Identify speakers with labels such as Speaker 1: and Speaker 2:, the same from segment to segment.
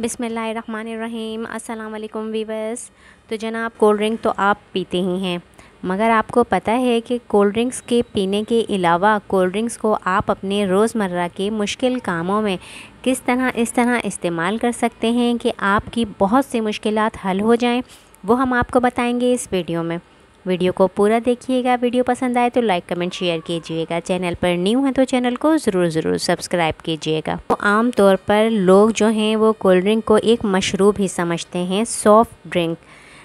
Speaker 1: बिसमीम अस्सलाम वीवर्स तो जनाब, कोल्ड ड्रिंक तो आप पीते ही हैं, मगर आपको पता है कि कोल्ड ड्रिंक्स के पीने के अलावा कोल्ड ड्रिंक्स को आप अपने रोज़मर्रा के मुश्किल कामों में किस तरह, इस तरह इस्तेमाल कर सकते हैं कि आपकी बहुत सी मुश्किल हल हो जाएँ, वो हम आपको बताएँगे इस वीडियो में। वीडियो को पूरा देखिएगा। वीडियो पसंद आए तो लाइक कमेंट शेयर कीजिएगा। चैनल पर न्यू है तो चैनल को ज़रूर ज़रूर सब्सक्राइब कीजिएगा। तो आम तौर पर लोग जो हैं वो कोल्ड ड्रिंक को एक मशरूब ही समझते हैं सॉफ्ट ड्रिंक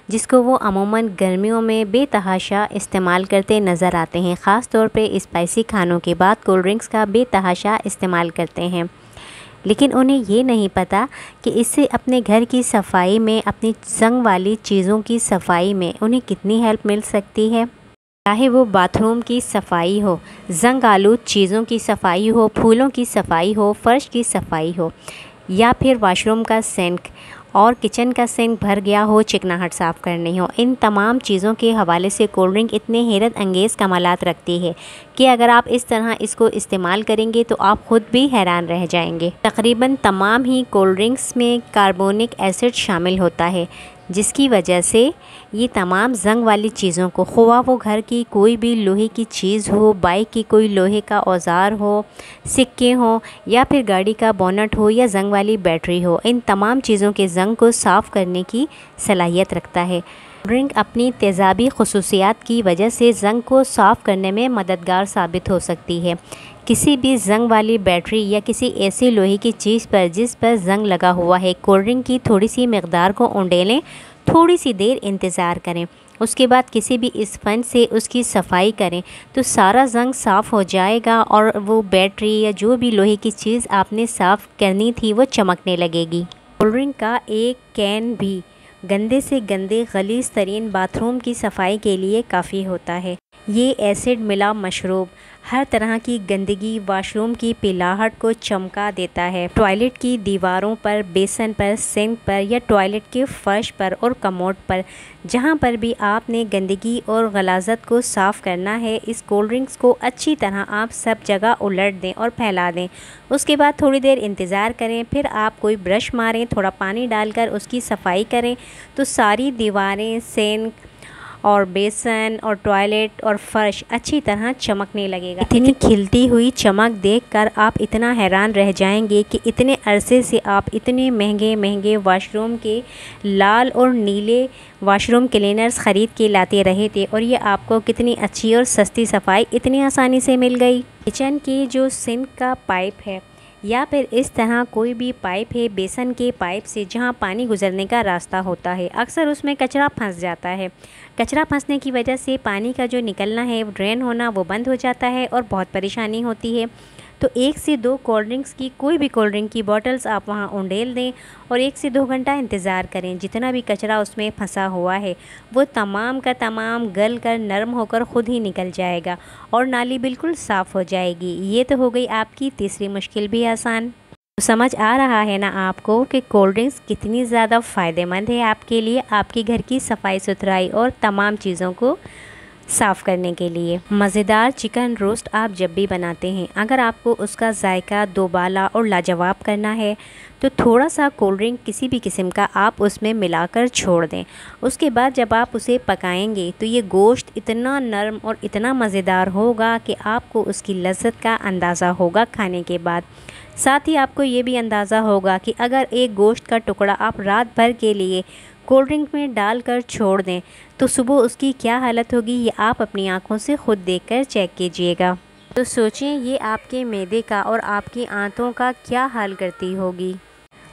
Speaker 1: जिसको वो अमूमन गर्मियों में बेतहाशा इस्तेमाल करते नज़र आते हैं। ख़ास तौर पे स्पाइसी खानों के बाद कोल्ड ड्रिंक्स का बेतहाशा इस्तेमाल करते हैं। लेकिन उन्हें ये नहीं पता कि इससे अपने घर की सफ़ाई में, अपनी जंग वाली चीज़ों की सफ़ाई में उन्हें कितनी हेल्प मिल सकती है। चाहे वो बाथरूम की सफ़ाई हो, जंग आलू चीज़ों की सफ़ाई हो, फूलों की सफ़ाई हो, फ़र्श की सफ़ाई हो, या फिर वाशरूम का सेंक और किचन का सिंक भर गया हो, चिकनाहट साफ़ करनी हो। इन तमाम चीज़ों के हवाले से कोल्ड ड्रिंक इतने हैरत अंगेज़ कमालत रखती है कि अगर आप इस तरह इसको इस्तेमाल करेंगे तो आप ख़ुद भी हैरान रह जाएँगे। तकरीबन तमाम ही कोल्ड ड्रिंक्स में कार्बोनिक एसिड शामिल होता है। जिसकी वजह से ये तमाम जंग वाली चीज़ों को खुआ वो घर की कोई भी लोहे की चीज़ हो, बाइक की कोई लोहे का औज़ार हो, सिक्के हो, या फिर गाड़ी का बोनट हो, या जंग वाली बैटरी हो, इन तमाम चीज़ों के जंग को साफ़ करने की सलाहियत रखता है। ड्रिंक अपनी तेज़ाबी खसूसियात की वजह से जंग को साफ़ करने में मददगार साबित हो सकती है। किसी भी जंग वाली बैटरी या किसी ऐसी लोहे की चीज़ पर जिस पर जंग लगा हुआ है, कोल्ड ड्रिंक की थोड़ी सी मकदार को उंडेलें थोड़ी सी देर इंतज़ार करें। उसके बाद किसी भी स्पंज से उसकी सफ़ाई करें तो सारा जंग साफ़ हो जाएगा और वो बैटरी या जो भी लोहे की चीज़ आपने साफ़ करनी थी, वो चमकने लगेगी। कोल्ड ड्रिंक का एक कैन भी गंदे से गंदे गलीस तरीन बाथरूम की सफ़ाई के लिए काफ़ी होता है। ये एसिड मिला मशरूब हर तरह की गंदगी वाशरूम की पिलाहट को चमका देता है। टॉयलेट की दीवारों पर बेसन पर सिंक पर या टॉयलेट के फर्श पर और कमोड पर, जहाँ पर भी आपने गंदगी और गलाजत को साफ़ करना है, इस कोल्ड ड्रिंक्स को अच्छी तरह आप सब जगह उलट दें और फैला दें। उसके बाद थोड़ी देर इंतज़ार करें, फिर आप कोई ब्रश मारें, थोड़ा पानी डालकर उसकी सफ़ाई करें। तो सारी दीवारें सिंक और बेसन और टॉयलेट और फर्श अच्छी तरह चमकने लगेगा। इतनी खिलती हुई चमक देखकर आप इतना हैरान रह जाएँगे कि इतने अरसे से आप इतने महँगे महँगे वाशरूम के लाल और नीले वाशरूम क्लीनर्स ख़रीद के लाते रहे थे और ये आपको कितनी अच्छी और सस्ती सफ़ाई इतनी आसानी से मिल गई। किचन की जो सिंक का पाइप है या फिर इस तरह कोई भी पाइप है, बेसन के पाइप से जहाँ पानी गुजरने का रास्ता होता है, अक्सर उसमें कचरा फंस जाता है। कचरा फंसने की वजह से पानी का जो निकलना है ड्रेन होना, वो बंद हो जाता है और बहुत परेशानी होती है। तो एक से दो कोल्ड ड्रिंक्स की, कोई भी कोल्ड ड्रिंक की बॉटल्स आप वहाँ उंडेल दें और एक से दो घंटा इंतज़ार करें। जितना भी कचरा उसमें फंसा हुआ है, वो तमाम का तमाम गल कर नरम होकर ख़ुद ही निकल जाएगा और नाली बिल्कुल साफ़ हो जाएगी। ये तो हो गई आपकी तीसरी मुश्किल भी आसान। तो समझ आ रहा है ना आपको कि कोल्ड ड्रिंक्स कितनी ज़्यादा फ़ायदेमंद है आपके लिए, आपके घर की सफ़ाई सुथराई और तमाम चीज़ों को साफ़ करने के लिए। मज़ेदार चिकन रोस्ट आप जब भी बनाते हैं, अगर आपको उसका जायका, दोबाला और लाजवाब करना है तो थोड़ा सा कोल्ड ड्रिंक किसी भी किस्म का आप उसमें मिलाकर छोड़ दें। उसके बाद जब आप उसे पकाएँगे तो ये गोश्त इतना नरम और इतना मज़ेदार होगा कि आपको उसकी लज्जत का अंदाज़ा होगा खाने के बाद। साथ ही आपको ये भी अंदाज़ा होगा कि अगर एक गोश्त का टुकड़ा आप रात भर के लिए कोल्ड ड्रिंक में डालकर छोड़ दें। तो सुबह उसकी क्या हालत होगी, ये आप अपनी आँखों से ख़ुद देखकर चेक कीजिएगा। तो सोचें ये आपके मैदे का और आपकी आंतों का क्या हाल करती होगी।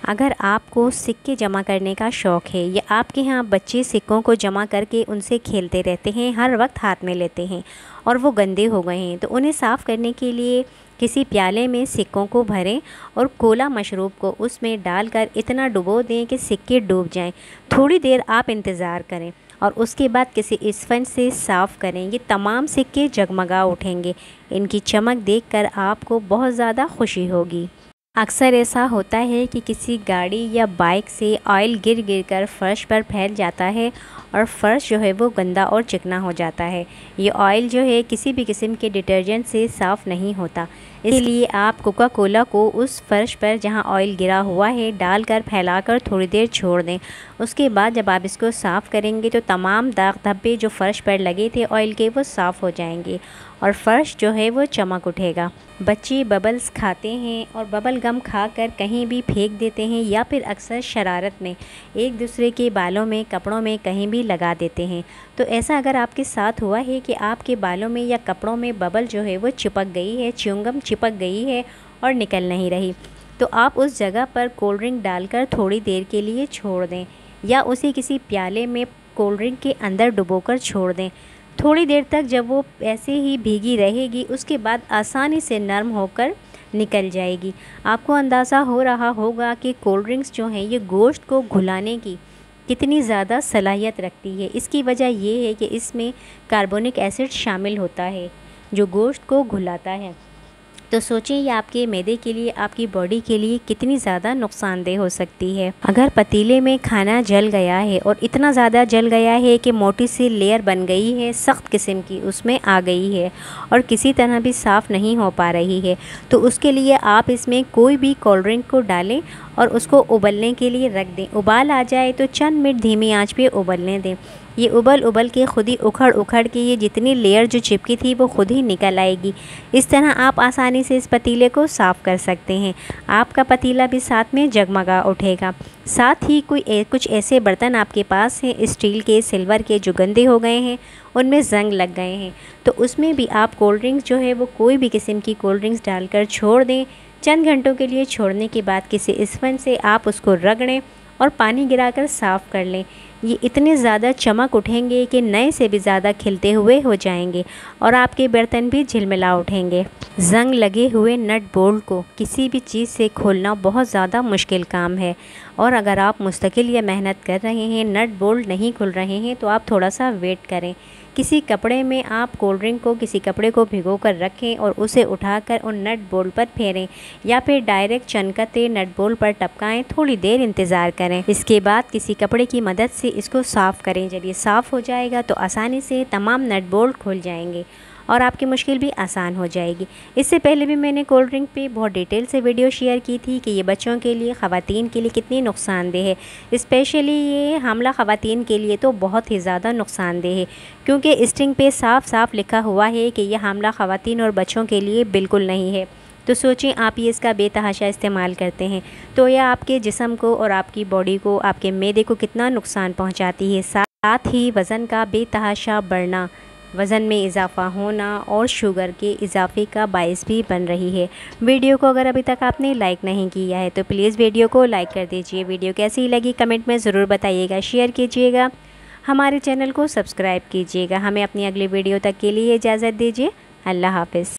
Speaker 1: अगर आपको सिक्के जमा करने का शौक़ है या आपके यहाँ बच्चे सिक्कों को जमा करके उनसे खेलते रहते हैं, हर वक्त हाथ में लेते हैं और वो गंदे हो गए हैं तो उन्हें साफ़ करने के लिए किसी प्याले में सिक्कों को भरें और कोला मशरूब को उसमें डालकर इतना डुबो दें कि सिक्के डूब जाएँ। थोड़ी देर आप इंतज़ार करें और उसके बाद किसी स्पंज से साफ़ करें। ये तमाम सिक्के जगमगा उठेंगे। इनकी चमक देखकर आपको बहुत ज़्यादा खुशी होगी। अक्सर ऐसा होता है कि किसी गाड़ी या बाइक से ऑयल गिर गिर कर फर्श पर फैल जाता है और फ़र्श जो है वो गंदा और चिकना हो जाता है। ये ऑयल जो है किसी भी किस्म के डिटर्जेंट से साफ़ नहीं होता। इसलिए आप कोका कोला को उस फर्श पर जहाँ ऑयल गिरा हुआ है डालकर फैलाकर थोड़ी देर छोड़ दें। उसके बाद जब आप इसको साफ़ करेंगे तो तमाम दाग धब्बे जो फ़र्श पर लगे थे ऑयल के वो साफ़ हो जाएँगे और फ़र्श जो है वो चमक उठेगा। बच्चे बबल्स खाते हैं और बबल गम खाकर कहीं भी फेंक देते हैं या फिर अक्सर शरारत में एक दूसरे के बालों में कपड़ों में कहीं भी लगा देते हैं। तो ऐसा अगर आपके साथ हुआ है कि आपके बालों में या कपड़ों में बबल जो है वो चिपक गई है, च्युंगम चिपक गई है और निकल नहीं रही तो आप उस जगह पर कोल्ड ड्रिंक डालकर थोड़ी देर के लिए छोड़ दें या उसे किसी प्याले में कोल्ड ड्रिंक के अंदर डुबोकर छोड़ दें। थोड़ी देर तक जब वो ऐसे ही भीगी रहेगी, उसके बाद आसानी से नरम होकर निकल जाएगी। आपको अंदाज़ा हो रहा होगा कि कोल्ड ड्रिंक्स जो हैं, ये गोश्त को घुलाने की कितनी ज़्यादा सलाहियत रखती है। इसकी वजह यह है कि इसमें कार्बोनिक एसिड शामिल होता है, जो गोश्त को घुलाता है। तो सोचें ये आपके मैदे के लिए, आपकी बॉडी के लिए कितनी ज़्यादा नुकसानदेह हो सकती है। अगर पतीले में खाना जल गया है और इतना ज़्यादा जल गया है कि मोटी सी लेयर बन गई है, सख्त किस्म की उसमें आ गई है और किसी तरह भी साफ़ नहीं हो पा रही है तो उसके लिए आप इसमें कोई भी कोल्ड ड्रिंक को डालें और उसको उबलने के लिए रख दें। उबाल आ जाए तो चंद मिनट धीमी आँच पे उबलने दें। ये उबल उबल के खुद ही उखड़ उखड़ के ये जितनी लेयर जो चिपकी थी वो खुद ही निकल आएगी। इस तरह आप आसानी से इस पतीले को साफ़ कर सकते हैं। आपका पतीला भी साथ में जगमगा उठेगा। साथ ही कोई कुछ ऐसे बर्तन आपके पास हैं, स्टील के, सिल्वर के, जो गंदे हो गए हैं, उनमें जंग लग गए हैं। तो उसमें भी आप कोल्ड ड्रिंक्स जो है, वो कोई भी किस्म की कोल्ड ड्रिंक्स डालकर छोड़ दें। चंद घंटों के लिए छोड़ने के बाद किसी स्पंज से आप उसको रगड़ें और पानी गिराकर साफ़ कर लें। ये इतने ज़्यादा चमक उठेंगे कि नए से भी ज़्यादा खिलते हुए हो जाएँगे और आपके बर्तन भी झिलमिला उठेंगे। जंग लगे हुए नट बोल्ट को किसी भी चीज़ से खोलना बहुत ज़्यादा मुश्किल काम है। और अगर आप मुस्तकिल या मेहनत कर रहे हैं, नट बोल्ट नहीं खुल रहे हैं तो आप थोड़ा सा वेट करें। किसी कपड़े में आप कोल्ड ड्रिंक को किसी कपड़े को भिगो कर रखें और उसे उठाकर उन नट बोल्ट पर फेरें या फिर डायरेक्ट चनकते नट बोल्ट पर टपकाएँ, थोड़ी देर इंतज़ार करें। इसके बाद किसी कपड़े की मदद से इसको साफ़ करें। जब ये साफ़ हो जाएगा तो आसानी से तमाम नट बोल्ट खुल जाएँगे। और आपकी मुश्किल भी आसान हो जाएगी। इससे पहले भी मैंने कोल्ड ड्रिंक पे बहुत डिटेल से वीडियो शेयर की थी कि ये बच्चों के लिए, ख़वातीन के लिए कितनी नुकसानदेह है। स्पेशली ये हमला ख़वातीन के लिए तो बहुत ही ज़्यादा नुकसानदेह है, क्योंकि स्टिंग पे साफ़ साफ़ लिखा हुआ है कि यह हमला ख़वातीन और बच्चों के लिए बिल्कुल नहीं है। तो सोचें, आप ये इसका बेतहाशा इस्तेमाल करते हैं। तो यह आपके जिसम को और आपकी बॉडी को, आपके मैदे को कितना नुकसान पहुंचाती है। साथ ही वज़न का बेतहाशा बढ़ना। वज़न में इजाफ़ा होना और शुगर के इजाफे का बायस भी बन रही है। वीडियो को अगर अभी तक आपने लाइक नहीं किया है तो प्लीज़ वीडियो को लाइक कर दीजिए। वीडियो कैसी लगी कमेंट में ज़रूर बताइएगा, शेयर कीजिएगा। हमारे चैनल को सब्सक्राइब कीजिएगा। हमें अपनी अगली वीडियो तक के लिए इजाज़त दीजिए। अल्लाह हाफिज़।